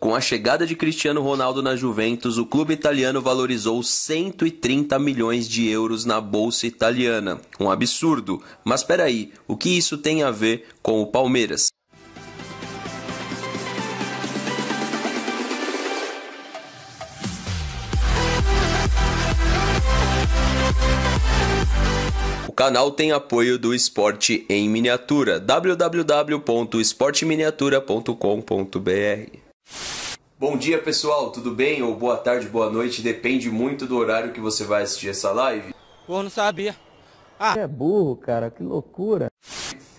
Com a chegada de Cristiano Ronaldo na Juventus, o clube italiano valorizou 130 milhões de euros na bolsa italiana. Um absurdo. Mas peraí, o que isso tem a ver com o Palmeiras? O canal tem apoio do Esporte em Miniatura, www.esporteminiatura.com.br. Bom dia pessoal, tudo bem? Ou boa tarde, boa noite, depende muito do horário que você vai assistir essa live. Pô, não sabia. Ah. É burro, cara, que loucura.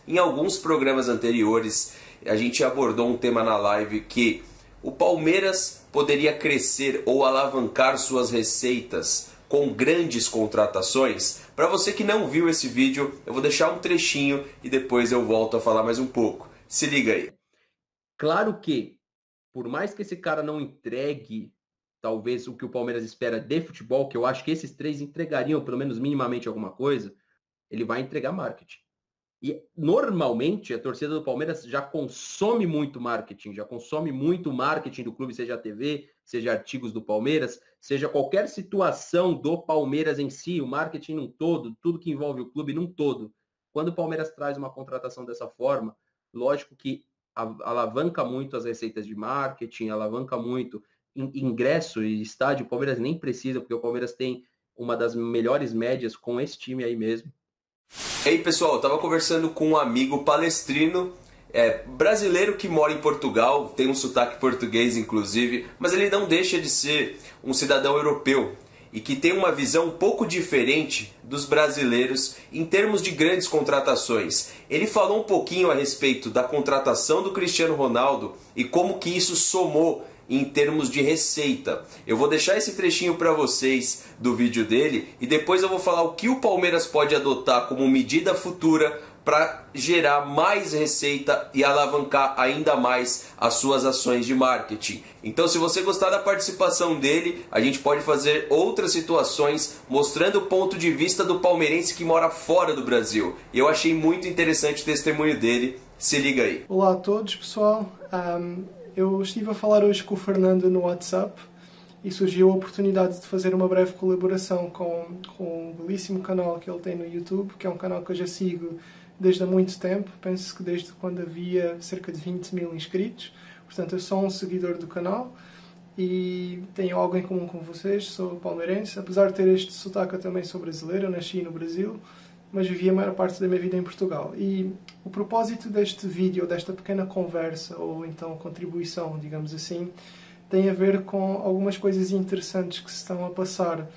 Em alguns programas anteriores, a gente abordou um tema na live que o Palmeiras poderia crescer ou alavancar suas receitas com grandes contratações. Para você que não viu esse vídeo, eu vou deixar um trechinho e depois eu volto a falar mais um pouco. Se liga aí. Claro que, por mais que esse cara não entregue talvez o que o Palmeiras espera de futebol, que eu acho que esses três entregariam pelo menos minimamente alguma coisa, ele vai entregar marketing. E normalmente a torcida do Palmeiras já consome muito marketing, já consome muito marketing do clube, seja a TV, seja artigos do Palmeiras, seja qualquer situação do Palmeiras em si, o marketing num todo, tudo que envolve o clube num todo. Quando o Palmeiras traz uma contratação dessa forma, lógico que alavanca muito as receitas de marketing, alavanca muito ingresso e estádio. O Palmeiras nem precisa, porque o Palmeiras tem uma das melhores médias com esse time aí mesmo. E aí pessoal, eu tava conversando com um amigo palestrino, é, brasileiro que mora em Portugal, tem um sotaque português inclusive, mas ele não deixa de ser um cidadão europeu e que tem uma visão um pouco diferente dos brasileiros em termos de grandes contratações. Ele falou um pouquinho a respeito da contratação do Cristiano Ronaldo e como que isso somou em termos de receita. Eu vou deixar esse trechinho para vocês do vídeo dele e depois eu vou falar o que o Palmeiras pode adotar como medida futura para gerar mais receita e alavancar ainda mais as suas ações de marketing. Então, se você gostar da participação dele, a gente pode fazer outras situações mostrando o ponto de vista do palmeirense que mora fora do Brasil. E eu achei muito interessante o testemunho dele. Se liga aí. Olá a todos, pessoal. Um, eu estive a falar hoje com o Fernando no WhatsApp e surgiu a oportunidade de fazer uma breve colaboração com, com um belíssimo canal que ele tem no YouTube, que é um canal que eu já sigo desde há muito tempo, penso que desde quando havia cerca de 20 mil inscritos. Portanto, eu sou um seguidor do canal e tenho algo em comum com vocês, sou palmeirense. Apesar de ter este sotaque, eu também sou brasileiro, eu nasci no Brasil, mas vivi a maior parte da minha vida em Portugal. E o propósito deste vídeo, desta pequena conversa, ou então contribuição, digamos assim, tem a ver com algumas coisas interessantes que se estão a passar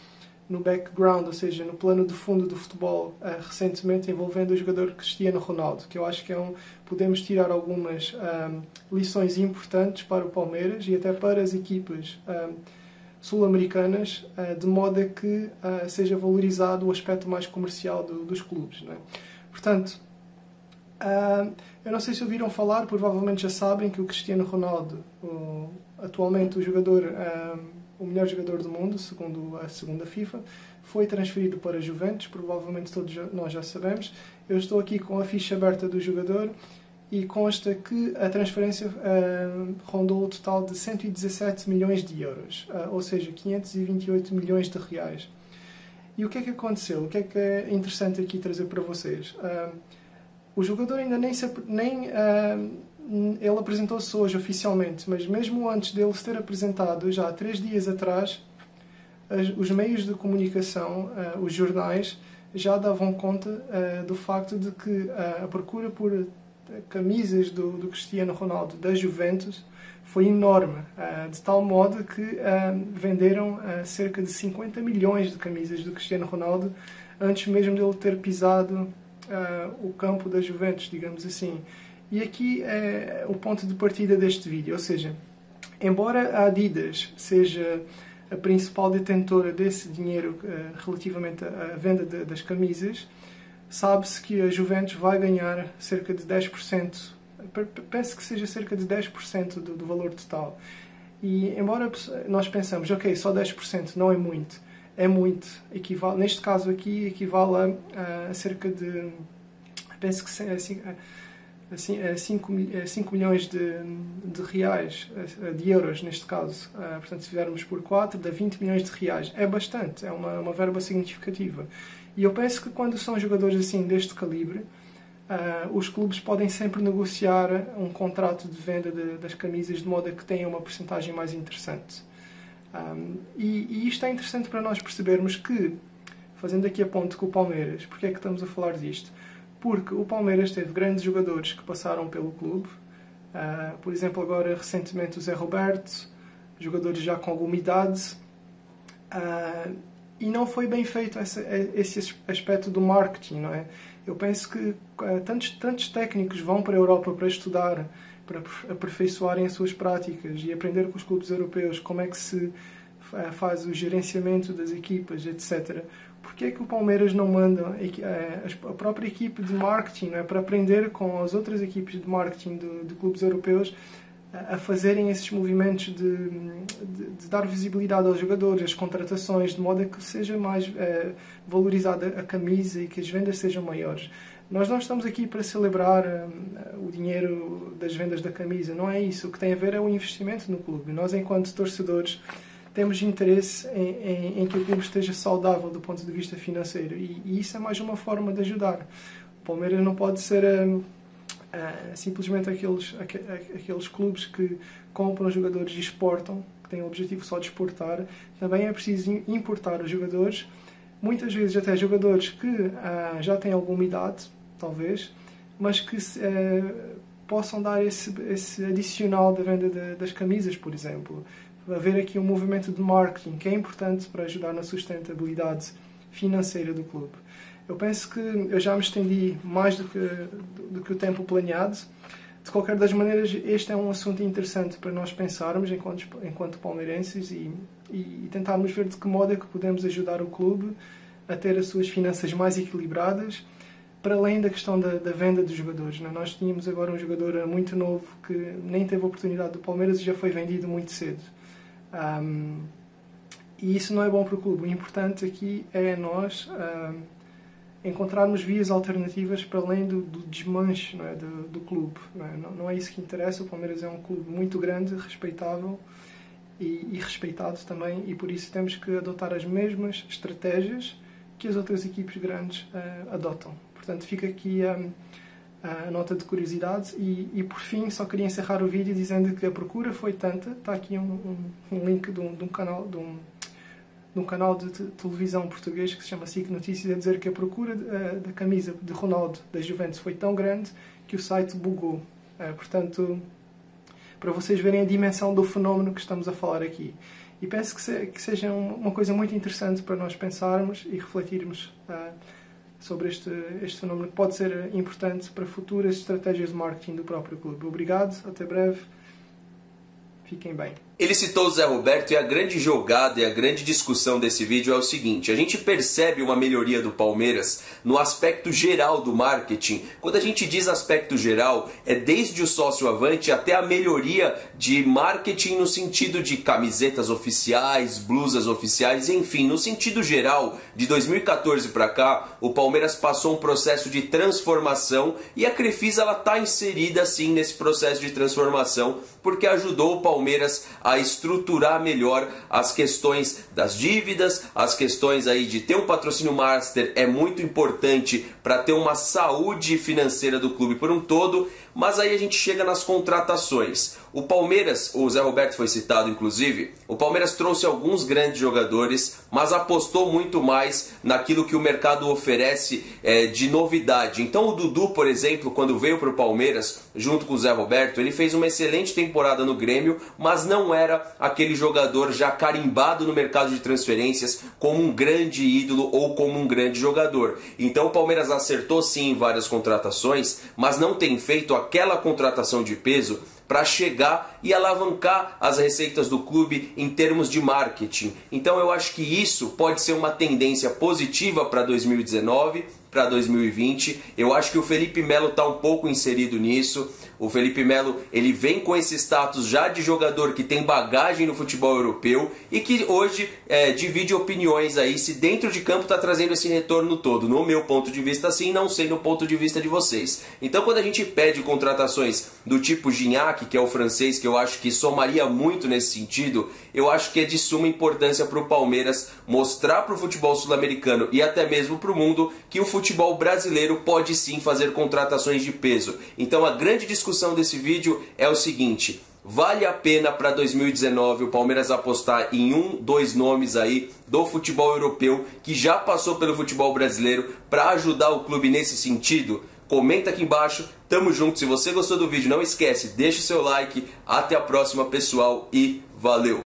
no background, ou seja, no plano de fundo do futebol, uh, recentemente envolvendo o jogador Cristiano Ronaldo, que eu acho que é um, podemos tirar algumas um, ehm, lições importantes para o Palmeiras e até para as equipas um, ehm, sul-americanas, uh, de modo a que uh, seja valorizado o aspecto mais comercial do, dos clubes. É? Portanto, ehm, eu não sei se ouviram falar, provavelmente já sabem que o Cristiano Ronaldo, o, atualmente o jogador o melhor jogador do mundo, segundo a segunda FIFA, foi transferido para Juventus, provavelmente todos nós já sabemos. Eu estou aqui com a ficha aberta do jogador e consta que a transferência uh, rondou o total de 117 milhões de euros, uh, ou seja, 528 milhões de reais. E o que é que aconteceu? O que é que é interessante aqui trazer para vocês? Uh, o jogador ainda nem, se, nem ele apresentou-se hoje oficialmente, mas mesmo antes dele se ter apresentado, já há três dias atrás, os meios de comunicação, uh, os jornais, já davam conta uh, do facto de que uh, a procura por camisas do, do, Cristiano Ronaldo da Juventus foi enorme, de tal modo que venderam cerca de 50 milhões de camisas do Cristiano Ronaldo antes mesmo dele ter pisado o campo da Juventus, digamos assim. E aqui é o ponto de partida deste vídeo, ou seja, embora a Adidas seja a principal detentora desse dinheiro uh, relativamente à venda das camisas, sabe-se que a Juventus vai ganhar cerca de 10%, penso que seja cerca de 10% do, do valor total. E embora nós pensamos, ok, só 10% não é muito, é muito, equivale, neste caso aqui equivale a, a cerca de, penso que assim, 5, 5 milhões de, de reais, de euros neste caso. Portanto, se fizermos por 4, dá 20 milhões de reais. É bastante, é uma, uma verba significativa. E eu penso que quando são jogadores assim deste calibre, uh, os clubes podem sempre negociar um contrato de venda de, das camisas de modo a que tenham uma porcentagem mais interessante. Um, e, e, isto é interessante para nós percebermos que, fazendo aqui a ponte com o Palmeiras, porque é que estamos a falar disto? Porque o Palmeiras teve grandes jogadores que passaram pelo clube, uh, por exemplo, agora recentemente o Zé Roberto, jogadores já com alguma idade. Uh, e não foi bem feito esse, esse aspecto do marketing, não é? Eu penso que uh, tantos, tantos técnicos vão para a Europa para estudar, para aperfeiçoarem as suas práticas e aprender com os clubes europeus como é que se faz o gerenciamento das equipas, etc. Por que é que o Palmeiras não manda uh, a própria equipe de marketing é, para aprender com as outras equipes de marketing de, de clubes europeus a fazerem esses movimentos de, de, de, dar visibilidade aos jogadores, as contratações, de modo a que seja mais é, valorizada a camisa e que as vendas sejam maiores. Nós não estamos aqui para celebrar um, o dinheiro das vendas da camisa, não é isso. O que tem a ver é o investimento no clube. Nós, enquanto torcedores, temos interesse em, em, em que o clube esteja saudável do ponto de vista financeiro e, e, isso é mais uma forma de ajudar. O Palmeiras não pode ser. Um, Uh, simplesmente aqueles, aqu aqueles clubes que compram jogadores e exportam, que têm o objetivo só de exportar, também é preciso importar os jogadores, muitas vezes até jogadores que uh, já têm alguma idade, talvez, mas que uh, possam dar esse, esse adicional da venda de, das camisas, por exemplo. Haver aqui um movimento de marketing que é importante para ajudar na sustentabilidade financeira do clube. Eu penso que eu já me estendi mais do que, do, que o tempo planeado. De qualquer das maneiras, este é um assunto interessante para nós pensarmos enquanto, enquanto palmeirenses e, e, tentarmos ver de que modo é que podemos ajudar o clube a ter as suas finanças mais equilibradas, para além da questão da, da venda dos jogadores. Né? Nós tínhamos agora um jogador muito novo que nem teve oportunidade do Palmeiras e já foi vendido muito cedo. Um, e isso não é bom para o clube. O importante aqui é nós. Um, encontrarmos vias alternativas para além do, do desmanche é? do, do, clube. Não é? Não, não é? isso que interessa. O Palmeiras é um clube muito grande, respeitável e, e, respeitado também, e por isso temos que adotar as mesmas estratégias que as outras equipes grandes uh, adotam. Portanto, fica aqui um, a nota de curiosidade e, e, por fim só queria encerrar o vídeo dizendo que a procura foi tanta. Está aqui um, um, um link de um, de um canal, de um num canal de televisão português que se chama SIC Notícias a dizer que a procura uh, da camisa de Ronaldo da Juventus foi tão grande que o site bugou. Uh, portanto, para vocês verem a dimensão do fenómeno que estamos a falar aqui. E penso que, se, que seja uma coisa muito interessante para nós pensarmos e refletirmos uh, sobre este, este fenómeno que pode ser importante para futuras estratégias de marketing do próprio clube. Obrigado, até breve. Fiquem bem. Ele citou o Zé Roberto e a grande jogada e a grande discussão desse vídeo é o seguinte: a gente percebe uma melhoria do Palmeiras no aspecto geral do marketing. Quando a gente diz aspecto geral, é desde o sócio avante até a melhoria de marketing no sentido de camisetas oficiais, blusas oficiais, enfim, no sentido geral, de 2014 para cá, o Palmeiras passou um processo de transformação e a Crefisa ela tá inserida sim nesse processo de transformação porque ajudou o Palmeiras a estruturar melhor as questões das dívidas, as questões aí de ter um patrocínio master é muito importante para ter uma saúde financeira do clube por um todo, mas aí a gente chega nas contratações. O Palmeiras, o Zé Roberto foi citado inclusive, o Palmeiras trouxe alguns grandes jogadores, mas apostou muito mais naquilo que o mercado oferece é, de novidade. Então o Dudu, por exemplo, quando veio para o Palmeiras, junto com o Zé Roberto, ele fez uma excelente temporada no Grêmio, mas não era aquele jogador já carimbado no mercado de transferências como um grande ídolo ou como um grande jogador. Então o Palmeiras acertou sim em várias contratações, mas não tem feito aquela contratação de peso para chegar e alavancar as receitas do clube em termos de marketing. Então eu acho que isso pode ser uma tendência positiva para 2019 para 2020. Eu acho que o Felipe Melo está um pouco inserido nisso. O Felipe Melo ele vem com esse status já de jogador que tem bagagem no futebol europeu e que hoje é, divide opiniões aí se dentro de campo está trazendo esse retorno todo. No meu ponto de vista, sim, não sei no ponto de vista de vocês. Então, quando a gente pede contratações do tipo Gignac, que é o francês, que eu acho que somaria muito nesse sentido, eu acho que é de suma importância para o Palmeiras mostrar para o futebol sul-americano e até mesmo para o mundo que o futebol brasileiro pode sim fazer contratações de peso. Então, a grande discussão desse vídeo é o seguinte. Vale a pena para 2019 o Palmeiras apostar em um, dois nomes aí do futebol europeu que já passou pelo futebol brasileiro para ajudar o clube nesse sentido? Comenta aqui embaixo, tamo junto. Se você gostou do vídeo, não esquece, deixa o seu like. Até a próxima, pessoal, e valeu!